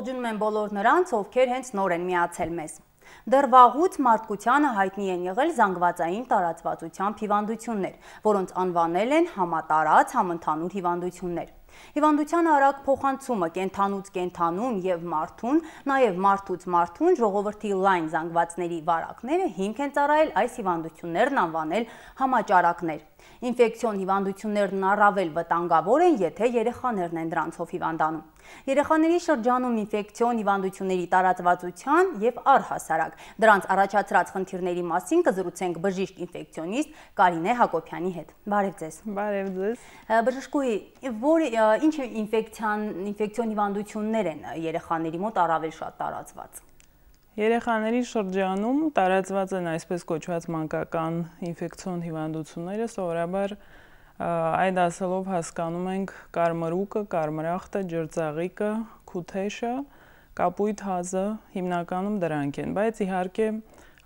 Ողջունում եմ բոլոր նրանց, ովքեր հենց նոր են միացել մեզ։ Դեռ վաղուց մարդկությանը հայտնի են եղել զանգվածային տարածվածությամբ հիվանդություններ, որոնց անվանել են համատարած համընդհանուր հիվանդություններ։ Հիվանդության արագ փոխանցումը կենթանուց կենթանուն եւ մարդուն, նաեւ մարդուց մարդուն ժողովրդի լայն զանգվածների վարակները հիմք են ծառայել այս հիվանդություններն անվանել համաճարակներ։ Ինֆեկցիոն հիվանդություններն առավել վտանգավոր են, եթե երեխաներն են դրանցով հիվանդանում։ Երեխաների շրջանում ինֆեկցիոն հիվանդությունների տարածվածության եւ առհասարակ դրանց առաջացրած խնդիրների մասին կզրուցենք բժիշկ ինֆեկցիոնիստ Կարինե Հակոբյանի հետ։ Բարև ձեզ։ Բարև ձեզ։ Բժշկուհի, որ ինչ ինֆեկցիան ինֆեկցիոն հիվանդություններ են երեխաների մոտ առավել շատ տարածված։ Երեխաների շրջանում տարածված են այսպես կոչված մանկական ինֆեկցիոն հիվանդությունները, սովորաբար Այդ ասելով հասկանում ենք կարմրուկը, կարմրախտը, ջրծաղիկը, քութեշը, կապույտ հազը հիմնականում դրանք են, բայց իհարկե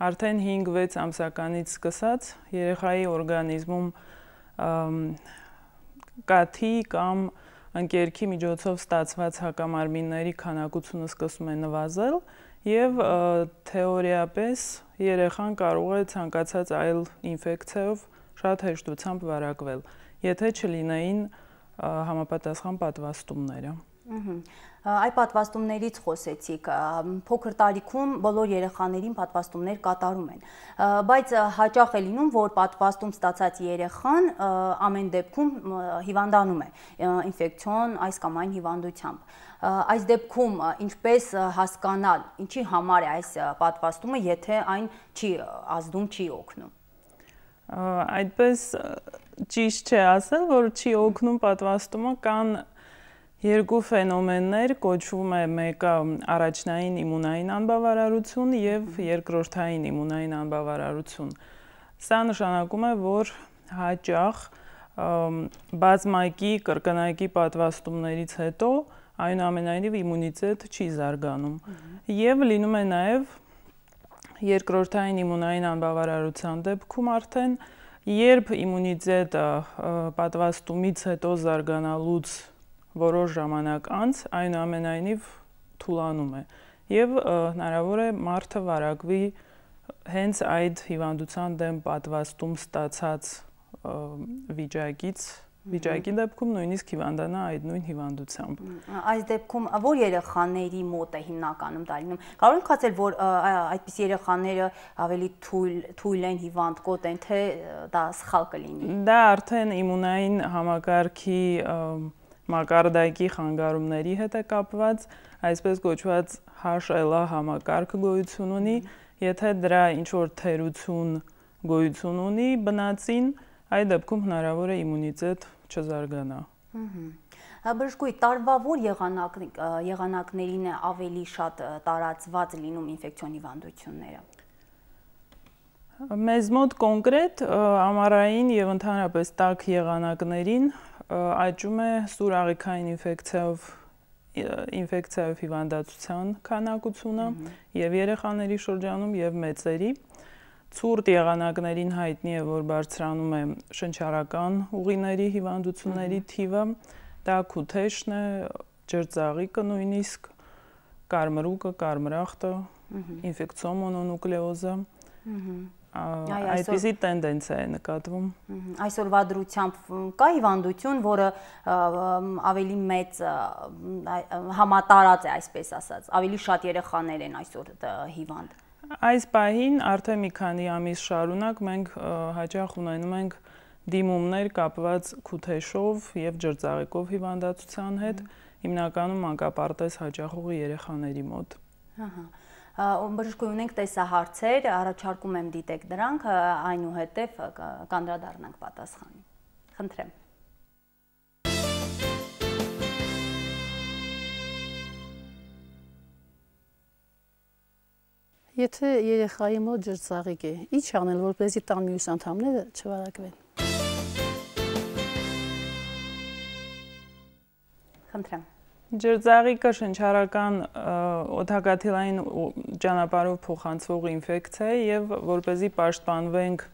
արդեն 5-6 ամսականից սկսած երեխայի օրգանիզմում կաթի կամ ընկերքի միջոցով ստացված հակամարմինների քանակությունը սկսում է նվազել եւ թեորիապես երեխան կարող է ցանկացած այլ ինֆեկցիայով շատ հեշտությամբ վարակվել եթե չլինեին համապատասխան պատվաստումները։ Այ պատվաստումներից խոսեցիք։ Փոքր տարիքում բոլոր երեխաներին պատվաստումներ կատարում են, բայց հաճախ է լինում, որ պատվաստում ստացած երեխան ամեն դեպքում հիվանդանում է ինֆեկցիոն այս կամ այն հիվանդությամբ։ Այս դեպքում ինչպես հասկանալ, ինչի համար է այս պատվաստումը, եթե այն չի ազդում, չի օգնում այդպես ճիշտ չէ ասել, որ չի օգնում պատվաստումը կան երկու ֆենոմեններ, կոչվում է մեկը առաջնային իմունային անբավարարություն եւ երկրորդային իմունային անբավարարություն։ Սա նշանակում է, որ հաճախ բազմակի կրկնակի պատվաստումներից հետո այնուամենայնիվ իմունիտետ չի զարգանում։ Եվ լինում է նաև երկրորդային իմունային անբավարարության դեպքում արդեն երբ իմունիտետը պատվաստումից հետո զարգանալուց որոշ ժամանակ անց այնուամենայնիվ թուլանում է եւ հնարավոր է մարդը վարակվի հենց այդ հիվանդության դեմ պատվաստում ստացած վիճակից վիճակի դեպքում նույնիսկ հիվանդանա այդ նույն հիվանդությամբ։ Այս դեպքում որ երեխաների մոտ է հիմնականում դա լինում։ Կարող ենք ասել, որ այդպես երեխաները ավելի թույլ թույլ են հիվանդ կոտ են, թե դա սխալ կլինի։ Դա արդեն իմունային համակարգի մակարդակի խանգարումների հետ է կապված, այսպես կոչված HLA համակարգը գոյություն ունի, եթե դրա ինչ որ թերություն գոյություն ունի բնածին, այդ դեպքում հնարավոր է իմունիտետ չզարգանա։ Բժշկուի տարվա որ եղանակ եղանակներին է ավելի շատ տարածված լինում ինֆեկցիոն հիվանդությունները։ Մեզ մոտ կոնկրետ ամառային եւ ընդհանրապես տաք եղանակներին աճում է սուր աղիքային ինֆեկցիայով ինֆեկցիայով հիվանդացության քանակությունը եւ երեխաների շրջանում եւ մեծերի ցուրտ եղանակներին հայտնի է, որ բարձրանում է շնչառական ուղիների հիվանդությունների թիվը, դա քութեշն է, ջրծաղիկը նույնիսկ, կարմրուկը, կարմրախտը, ինֆեկցիոն մոնոնուկլեոզը։ Այդպիսի տենդենցիա է նկատվում։ Այսօրվա դրությամբ կա հիվանդություն, որը ավելի մեծ համատարած է, այսպես ասած, ավելի շատ երեխաներ են այսօր հիվանդ։ Այս պահին արդեն մի քանի ամիս շարունակ մենք հաճախ ունենում ենք դիմումներ կապված քութեշով եւ ջրծաղիկով հիվանդացության հետ, հիմնականում մանկապարտեզ հաճախողի երեխաների մոտ։ Ահա բժշկուհի ունենք տեսահարցեր, առաջարկում եմ դիտեք դրանք, այնուհետև կանդրադառնանք պատասխանին։ Խնդրեմ։ Եթե երեխայի մոտ ջրծաղիկ է, ի՞նչ անել, որպեսզի տան մյուս անդամները չվարակվեն։ Խնդրեմ։ Ջրծաղիկը շնչառական օթակաթիլային ճանապարհով փոխանցվող ինֆեկցիա է եւ որպեսզի պաշտպանվենք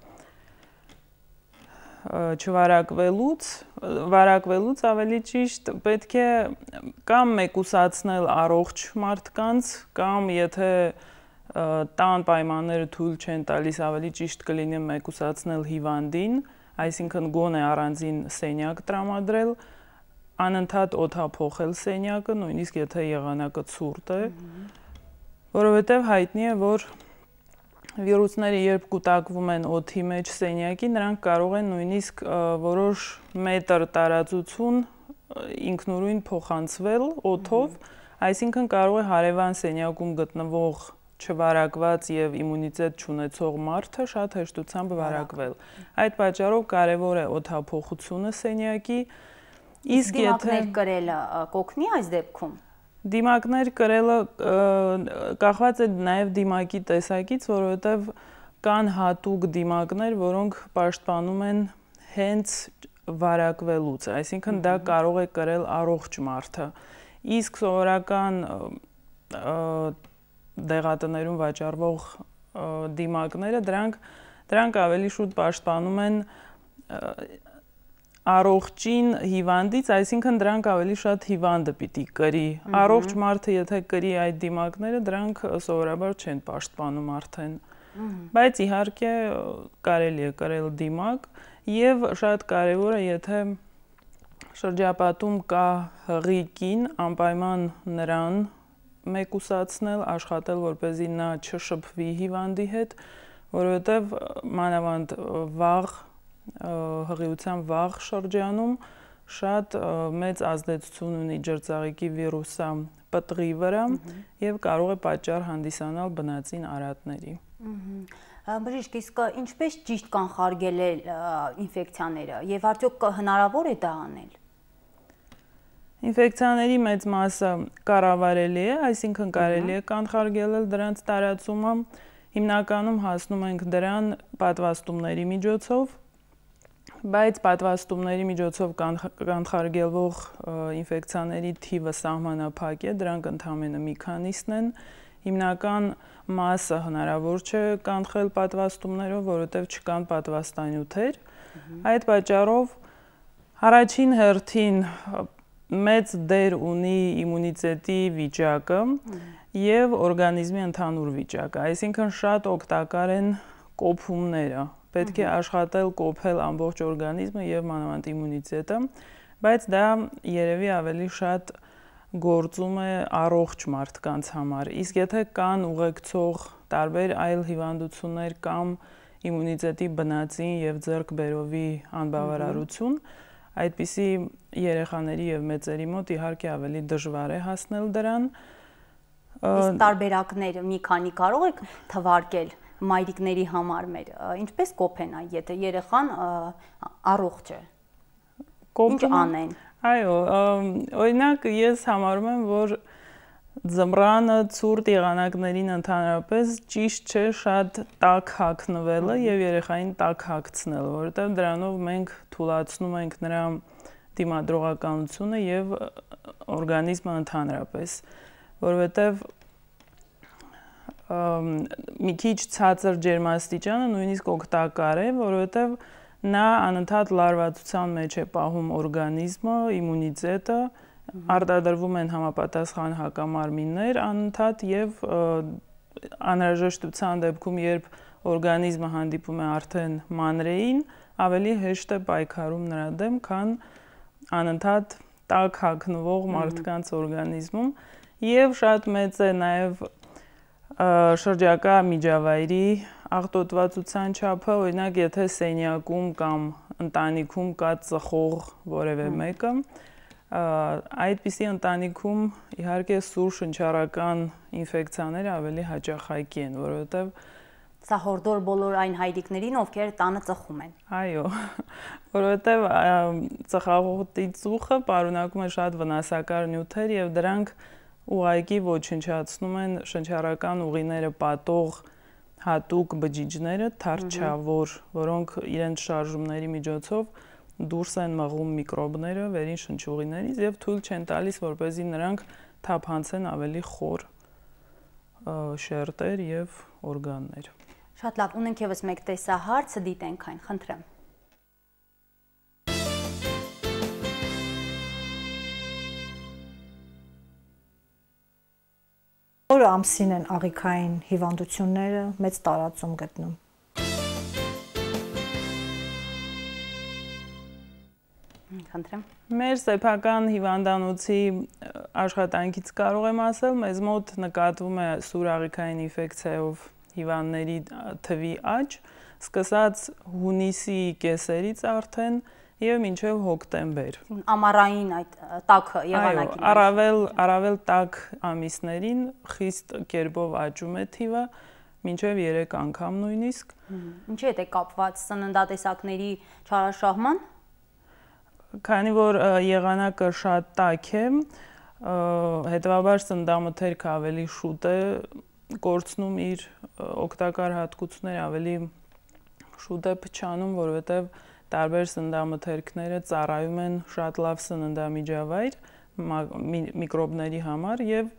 չվարակվելուց, վարակվելուց ավելի ճիշտ պետք է կամ մեկուսացնել առողջ մարդկանց, կամ եթե տան պայմանները թույլ չեն տալիս, ավելի ճիշտ կլինի մեկուսացնել հիվանդին, այսինքն գոնե առանձին սենյակ տրամադրել, անընդհատ օթափոխել սենյակը, նույնիսկ եթե եղանակը ցուրտ է, որովհետև հայտնի է, որ վիրուսները երբ կուտակվում են օդի մեջ սենյակի, նրանք կարող են նույնիսկ որոշ մետր տարածություն ինքնուրույն փոխանցվել օդով, այսինքն կարող է հարևան սենյակում գտնվող չվարակված եւ իմունիտետ չունեցող մարդը շատ հեշտությամբ վարակվել։ Այդ պատճառով կարեւոր է օդափոխությունը սենյակի։ Իսկ եթե կրելը կօգնի այս դեպքում? Դիմակներ կրելը կախված է նաև դիմակի տեսակից, որովհետև կան հատուկ դիմակներ, որոնք պաշտպանում են հենց վարակվելուց, այսինքն դա կարող է կրել առողջ մարդը։ Իսկ սովորական դեղատներում վաճառվող դիմակները դրանք դրանք ավելի շուտ պաշտպանում են առողջին հիվանդից, այսինքն դրանք ավելի շատ հիվանդը պիտի կրի։ Առողջ մարդը եթե կրի այդ դիմակները, դրանք սովորաբար չեն պաշտպանում արդեն։ Բայց իհարկե կարելի է կրել դիմակ եւ շատ կարեւոր է եթե շրջապատում կա հղի կին, անպայման նրան մեկուսացնել, աշխատել, որպեսզի նա չշփվի հիվանդի հետ, որովհետև մանավանդ վաղ հղիության վաղ շրջանում շատ մեծ ազդեցություն ունի ջրծաղիկի վիրուսը պտղի վրա եւ կարող է պատճառ հանդիսանալ բնածին արատների։ Բժիշկ, իսկ ինչպես ճիշտ կանխարգելել ինֆեկցիաները եւ արդյոք հնարավոր է դա անել։ Ինֆեկցիաների մեծ մասը կառավարելի է, այսինքն կարելի է կանխարգելել դրանց տարածումը։ Հիմնականում հասնում ենք դրան պատվաստումների միջոցով, բայց պատվաստումների միջոցով կանխարգելվող ինֆեկցիաների թիվը սահմանափակ է, դրանք ընդհանրապես մի քանիսն են։ Հիմնական մասը հնարավոր չէ կանխել պատվաստումներով, որովհետև չկան պատվաստանյութեր։ Այդ պատճառով առաջին հերթին մեծ դեր ունի իմունիտետի վիճակը եւ օրգանիզմի ընդհանուր վիճակը, այսինքն շատ օգտակար են կոփումները, պետք է աշխատել կոփել ամբողջ օրգանիզմը եւ մանավանդ իմունիտետը, բայց դա երևի ավելի շատ գործում է առողջ մարդկանց համար։ Իսկ եթե կան ուղեկցող տարբեր այլ հիվանդություններ կամ իմունիտետի բնածին եւ ձեռք բերովի անբավարարություն, այդպիսի երեխաների եւ մեծերի մոտ իհարկե ավելի դժվար է հասնել դրան։ Իսկ տարբերակներ մի քանի կարող եք թվարկել մայրիկների համար մեր ինչպես կոփեն այն, եթե երեխան առողջ է։ Ինչ անեն։ Այո, օրինակ ես համարում եմ, որ ձմռանը ցուրտ եղանակներին ընդհանրապես ճիշտ չէ շատ տաք հագնվելը եւ երեխային տաք հագցնելը, որովհետեւ դրանով մենք թույլաtsնում ենք նրա դիմադրողականությունը եւ օրգանիզմը ընդհանրապես, որովհետեւ մի քիչ ցածր ջերմաստիճանը նույնիսկ օգտակար է, որովհետև նա անընդհատ լարվածության մեջ է պահում օրգանիզմը, իմունիտետը, արտադրվում են համապատասխան հակամարմիններ անընդհատ եւ անհրաժեշտության դեպքում, երբ օրգանիզմը հանդիպում է արդեն մանրեին, ավելի հեշտ է պայքարում նրա դեմ, քան անընդհատ տաք հագնվող մարդկանց օրգանիզմում եւ շատ մեծ է նաեւ շրջակա միջավայրի աղտոտվածության չափը, օրինակ, եթե սենյակում կամ ընտանիքում կա ծխող որևէ մեկը, այդպիսի ընտանիքում իհարկե սուր շնչառական ինֆեկցիաները ավելի հաճախակի են, որովհետև Սա հորդոր բոլոր այն հայրիկներին, ովքեր տանը ծխում են։ Այո, որովհետև ծխախոտի ծուխը պարունակում է շատ վնասակար նյութեր եւ դրանք ուղակի ոչնչացնում են շնչառական ուղիները պատող հատուկ բջիջները, թարչավոր, որոնք իրենց շարժումների միջոցով դուրս են մղում միկրոբները վերին շնչուղիներից եւ թույլ չեն տալիս, որպեսզի նրանք թափանցեն ավելի խոր շերտեր եւ օրգաններ։ Շատ լավ, ունենք եւս մեկ տեսահարց, դիտենք այն, խնդրեմ։ Որ ամսին են աղիքային հիվանդությունները մեծ տարածում գտնում։ Խնդրեմ։ Մեր սեփական հիվանդանոցի աշխատանքից կարող եմ ասել, մեզ մոտ նկատվում է սուրաղիքային ինֆեկցիայով հիվանդների թվի աճ, սկսած հունիսի կեսերից արդեն եւ մինչեւ հոկտեմբեր։ Ամառային այդ տաք եղանակին։ Այո, առավել առավել տաք ամիսներին խիստ կերպով աճում է թիվը մինչև 3 անգամ նույնիսկ։ Ինչի՞ հետ է կապված սննդատեսակների չարաշահման? Քանի որ եղանակը շատ տաք է, հետեւաբար սնդամթերքը ավելի շուտ է կորցնում իր օգտակար հատկությունները, ավելի շուտ է փչանում, որովհետեւ տարբեր սնդամթերքները ծառայում են շատ լավ սննդամիջավայր միկրոբների համար եւ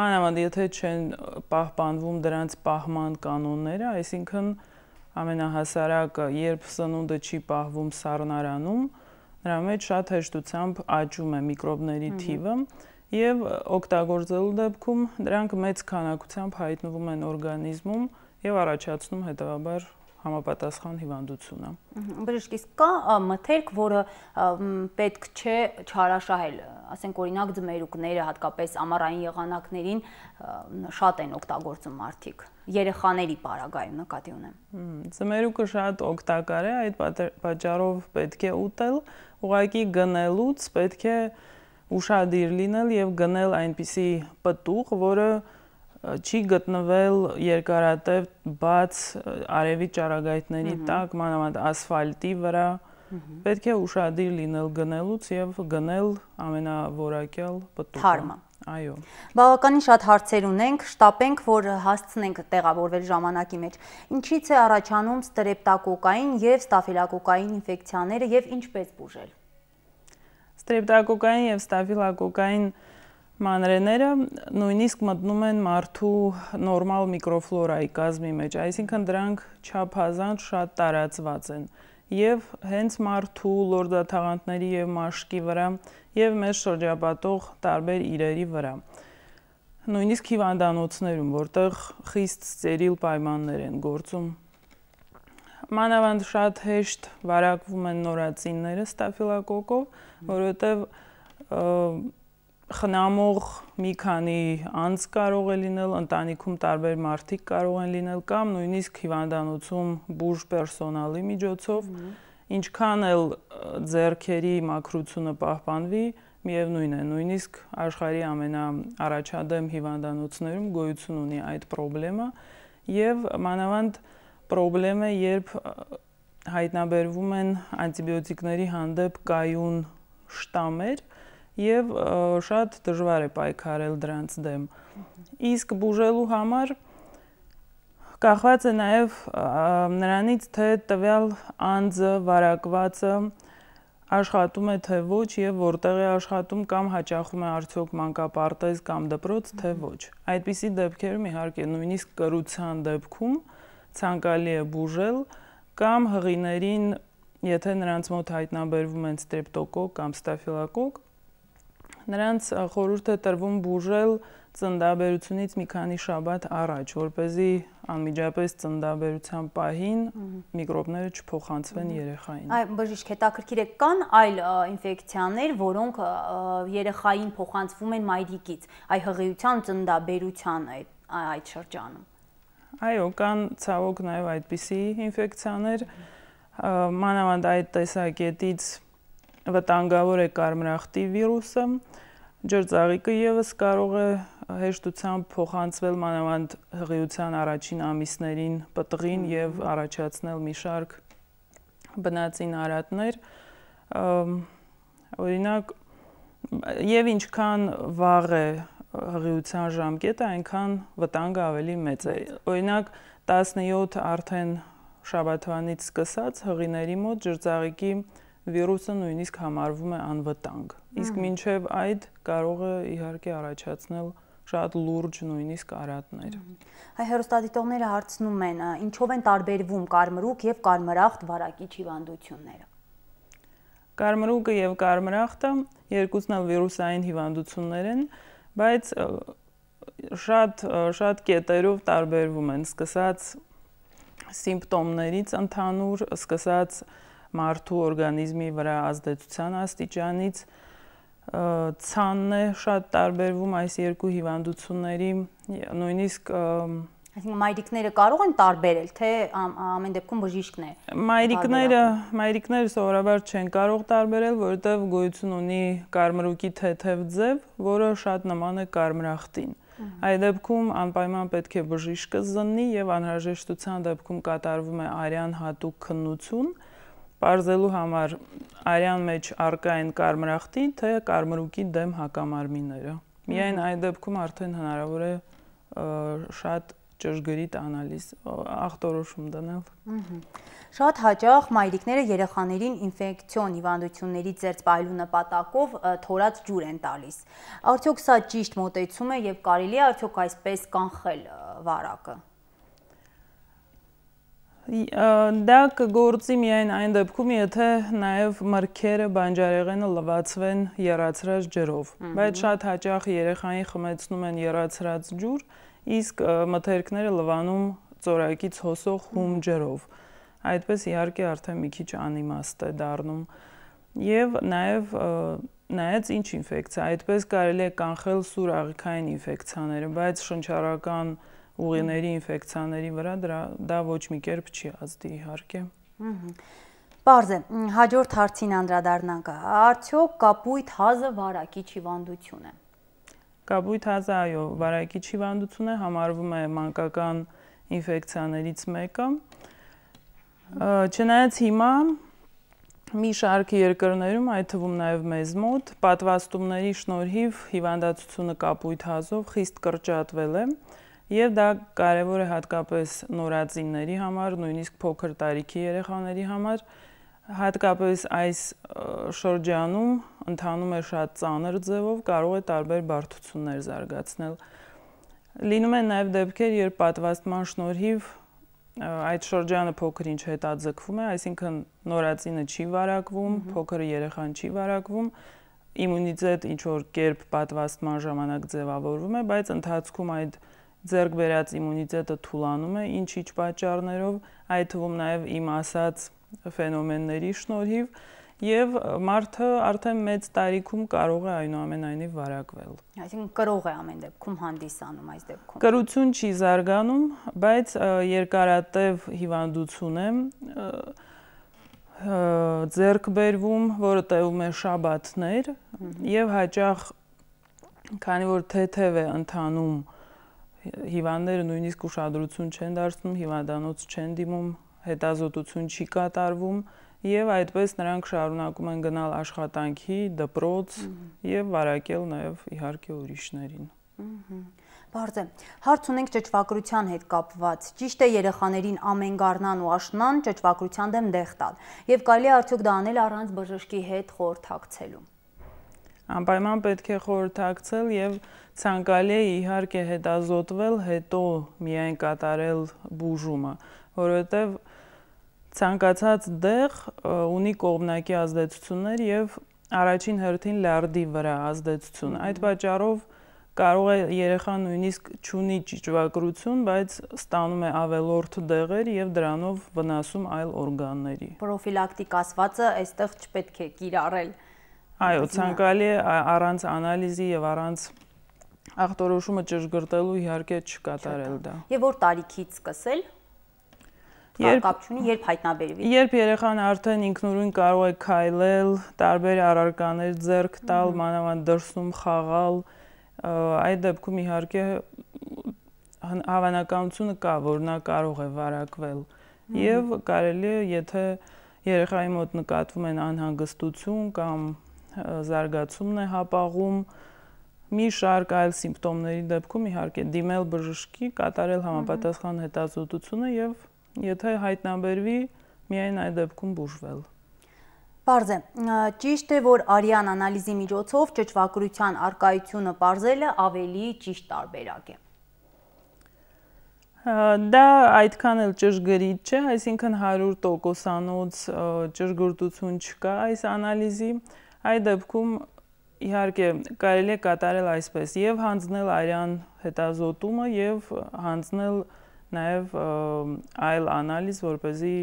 մանավանդ եթե չեն պահպանվում դրանց պահման կանոնները, այսինքն ամենահասարակը, երբ սնունդը չի պահվում սառնարանում, նրա մեջ շատ հեշտությամբ աճում է միկրոբների թիվը եւ օգտագործելու դեպքում դրանք մեծ քանակությամբ հայտնվում են օրգանիզմում եւ առաջացնում հետեւաբար համապատասխան հիվանդությունը։ Բժիշկ, իսկ կա մթերք, որը պետք չէ չարաշահել, ասենք օրինակ ձմերուկները, հատկապես ամառային եղանակներին շատ են օգտագործում մարդիկ։ Երեխաների պարագայում նկատի ունեմ։ Ձմերուկը շատ օգտակար է, այդ պատճառով պետք է ուտել, ուղղակի գնելուց պետք է ուշադիր լինել եւ գնել այնպիսի պտուղ, որը չի գտնվել երկարատև բաց արևի ճառագայթների տակ, մանավանդ ասֆալտի վրա։ Պետք է ուշադիր լինել գնելուց եւ գնել ամենավորակյալ պտուղը։ Թարմը։ Այո։ Բավականին շատ հարցեր ունենք, շտապենք, որ հասցնենք տեղավորվել ժամանակի մեջ։ Ինչից է առաջանում ստրեպտակոկային եւ ստաֆիլոկոկային ինֆեկցիաները եւ ինչպես բուժել։ Ստրեպտակոկային եւ ստաֆիլոկոկային մանրեները նույնիսկ մտնում են մարդու նորմալ միկրոֆլորայի կազմի մեջ, այսինքն դրանք չափազանց շատ տարածված են եւ հենց մարդու լորդաթաղանթների եւ մաշկի վրա եւ մեզ շրջապատող տարբեր իրերի վրա նույնիսկ հիվանդանոցներում, որտեղ խիստ ստերիլ պայմաններ են գործում մանավանդ շատ հեշտ վարակվում են նորածինները ստաֆիլոկոկով, որովհետև խնամող մի քանի անձ կարող է լինել, ընտանիքում տարբեր մարդիկ կարող են լինել կամ նույնիսկ հիվանդանոցում բուժ պերսոնալի միջոցով, ինչքան էլ ձեռքերի մաքրությունը պահպանվի, միևնույն է, նույնիսկ աշխարհի ամենաառաջադեմ հիվանդանոցներում գոյություն ունի այդ խնդրեմը եւ մանավանդ խնդրեմ է, երբ հայտնաբերվում են անտիբիոտիկների հանդեպ կայուն շտամեր եւ շատ դժվար է պայքարել դրանց դեմ։ Իսկ բուժելու համար կախված է նաեւ նրանից, թե տվյալ անձը, վարակվածը աշխատում է թե ոչ եւ որտեղ է աշխատում կամ հաճախում է արդյոք մանկապարտեզ կամ դպրոց թե ոչ։ Այդպիսի դեպքերում իհարկե նույնիսկ կրության դեպքում ցանկալի է բուժել կամ հղիներին, եթե նրանց մոտ հայտնաբերվում են ստրեպտոկոկ կամ ստաֆիլոկոկ, նրանց խորհուրդ է տրվում բուժել ծնդաբերությունից մի քանի շաբաթ առաջ, որ เป զի անմիջապես ծնդաբերության պահին միկրոբները չփոխանցվեն երեխային։ Այ բժիշկ հետաքրքիր է կան այլ ինֆեկցիաներ, որոնք երեխային փոխանցվում են մայրիկից, այ հղիության ծնդաբերության այդ այդ շրջանում։ Այո, կան ցավոք նաև այդպիսի ինֆեկցիաներ, մանավանդ այդ տեսակետից վտանգավոր է կարմրախտի վիրուսը, ջրծաղիկը եւս կարող է հեշտությամբ փոխանցվել մանավանդ հղիության առաջին ամիսներին պտղին եւ առաջացնել մի շարք բնածին արատներ օրինակ եւ ինչքան վաղ է հղիության ժամկետը, այնքան վտանգը ավելի մեծ է։ Օրինակ 17 արդեն շաբաթվանից սկսած հղիների մոտ ջրծաղիկի վիրուսը նույնիսկ համարվում է անվտանգ։ Իսկ մինչև այդ կարող է իհարկե առաջացնել շատ լուրջ նույնիսկ արատներ։ Հայ հերոստատիտողները հարցնում են, ինչով են տարբերվում կարմրուկ եւ կարմրախտ վարակիչ հիվանդությունները։ Կարմրուկը եւ կարմրախտը երկուսն էլ վիրուսային հիվանդություններ են, բայց շատ շատ կետերով տարբերվում են, սկսած սիմպտոմներից ընդհանուր, սկսած մարդու օրգանիզմի վրա ազդեցության աստիճանից ցանն է շատ տարբերվում այս երկու հիվանդությունների նույնիսկ Այսինքն մայրիկները կարող են տարբերել, թե ամեն դեպքում բժիշկն է։ Մայրիկները, մայրիկները սովորաբար չեն կարող տարբերել, որովհետև գոյություն ունի կարմրուկի թեթև ձև, որը շատ նման է կարմրախտին։ Այդ դեպքում անպայման պետք է բժիշկը զննի եւ անհրաժեշտության դեպքում կատարվում է արյան հատուկ քննություն, Պարզելու համար արյան մեջ արկա են կարմրախտի, թե կարմրուկի դեմ հակամարմինները։ Միայն այդ դեպքում արդեն հնարավոր է շատ ճշգրիտ անալիզ ախտորոշում դնել։ Շատ հաճախ մայրիկները երեխաներին ինֆեկցիոն հիվանդություններից ծերծ պահելու նպատակով թորած ջուր են տալիս։ Արդյոք սա ճիշտ մոտեցում է եւ կարելի է արդյոք այսպես կանխել վարակը։ Դա կգործի միայն այն դեպքում, եթե նաև մրգերը բանջարեղենը լվացվեն եռացրած ջրով, բայց շատ հաճախ երեխային խմեցնում են եռացրած ջուր, իսկ մթերքները լվանում ծորակից հոսող հում ջրով։ Այդպես իհարկե արդեն մի քիչ անիմաստ է դառնում։ Եվ նաև նայած ինչ ինֆեկցիա, այդպես կարելի է կանխել սուր աղիքային ինֆեկցիաները, բայց շնչառական ուղիների ինֆեկցիաների վրա դրա դա ոչ մի կերպ չի ազդի իհարկե։ Պարզ է, հաջորդ հարցին անդրադառնանք։ Արդյոք կապույտ հազը վարակիչ հիվանդություն է։ Կապույտ հազը, այո, վարակիչ հիվանդություն է, համարվում է մանկական ինֆեկցիաներից մեկը։ Չնայած հիմա մի շարք երկրներում, այդ թվում նաև մեզ մոտ, պատվաստումների շնորհիվ հիվանդացությունը կապույտ հազով խիստ կրճատվել է, եւ դա կարեւոր է հատկապես նորածինների համար, նույնիսկ փոքր տարիքի երեխաների համար, հատկապես այս շրջանում ընթանում է շատ ծանր ձևով, կարող է տարբեր բարդություններ զարգացնել։ Լինում են նաև դեպքեր, երբ պատվաստման շնորհիվ այդ շրջանը փոքր ինչ հետաձգվում է, այսինքն նորածինը չի վարակվում, փոքր երեխան չի վարակվում, իմունիտետ ինչ որ կերպ պատվաստման ժամանակ ձևավորվում է, բայց ընթացքում այդ ձեռք բերած իմունիտետը թուլանում է ինչ-ինչ պատճառներով, այդ թվում նաև իմ ասած ֆենոմենների շնորհիվ եւ մարդը արդեն մեծ տարիքում կարող է այնուամենայնիվ վարակվել։ Այսինքն կրող է ամեն դեպքում հանդիսանում այս դեպքում։ Կրություն չի զարգանում, բայց երկարատև հիվանդություն է ձեռք բերվում, որը տևում է շաբաթներ եւ հաճախ քանի որ թեթև է ընթանում հիվանդները նույնիսկ ուշադրություն չեն դարձնում, հիվանդանոց չեն դիմում, հետազոտություն չի կատարվում եւ այդպես նրանք շարունակում են գնալ աշխատանքի, դպրոց եւ վարակել նաեւ իհարկե ուրիշներին։ Բարձ է։ Հարց ունենք ճճվակրության հետ կապված։ Ճիշտ է երեխաներին ամեն գառնան ու աշնան ճճվակրության դեմ դեղ տալ։ Եվ կարելի է արդյոք դա անել առանց բժշկի հետ խորհրդակցելու։ Անպայման պետք է խորհրդակցել եւ ցանկալի է իհարկե հետազոտվել, հետո միայն կատարել բուժումը, որովհետեւ ցանկացած դեղ ունի կողմնակի ազդեցություններ եւ առաջին հերթին լարդի վրա ազդեցություն։ Այդ պատճառով կարող է երեխան նույնիսկ ճունի ճիճվակրություն, բայց ստանում է ավելորդ դեղեր եւ դրանով վնասում այլ օրգանների։ Պրոֆիլակտիկ ասվածը այստեղ չպետք է կիրառել։ Այո, ցանկալի է առանց անալիզի եւ առանց ախտորոշումը ճշգրտելու իհարկե չկատարել դա։ Եվ որ տարիքից սկսել երբ կապ չունի, երբ հայտնաբերվի։ Երբ երեխան արդեն ինքնուրույն կարող է քայլել, տարբեր առարկաներ ձեռք տալ, մանավանդ դրսում խաղալ, այդ դեպքում իհարկե հավանականությունը կա, որ նա կարող է վարակվել։ Եվ կարելի է, եթե երեխայի մոտ նկատվում են անհանգստություն կամ զարգացումն է հապաղում, մի շարք այլ սիմպտոմների դեպքում իհարկե դիմել բժշկի, կատարել համապատասխան հետազոտությունը եւ Եթե հայտնաբերվի, միայն այդ դեպքում բուժվել։ Պարզ է, ճիշտ է, որ արյան անալիզի միջոցով ճճվակրության արկայությունը պարզելը ավելի ճիշտ տարբերակ է։ Դա այդքան էլ ճշգրիտ չէ, այսինքն 100%-անոց ճշգրտություն չկա այս անալիզի։ Այդ դեպքում իհարկե կարելի է կատարել այսպես. Եւ հանձնել արյան հետազոտումը եւ հանձնել նաեւ այլ անալիզ, որ เป զի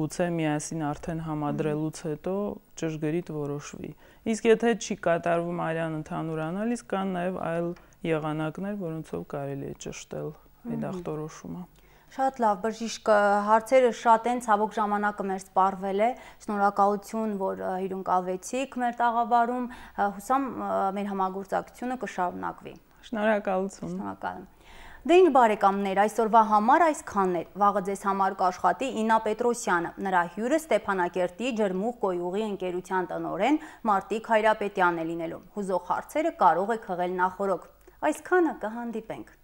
գուցե միասին արդեն համադրելուց հետո ճշգրիտ որոշվի։ Իսկ եթե չի կատարվում արյան ընդհանուր անալիզ, կան նաեւ այլ եղանակներ, որոնցով կարելի է ճշտել այդ ախտորոշումը։ Շատ լավ, բժիշկ, հարցերը շատ են, ցավոք ժամանակը մեր սպառվել է։ Շնորհակալություն, որ հյուրընկալվեցիք մեր տաղավարում։ Հուսամ մեր համագործակցությունը կշարունակվի։ Շնորհակալություն։ Շնորհակալ եմ։ Դե ինչ բարեկամներ, այսօրվա համար այսքանն էր։ Վաղը ձեզ համար կաշխատի Ինա Պետրոսյանը։ Նրա հյուրը Ստեփանակերտի ջրմուղ կոյուղի ընկերության տնօրեն Մարտիկ Հայրապետյանն է լինելու։ Հուզող հարցերը կարող եք հղել նախորոք։ Այսքանը կհանդիպենք։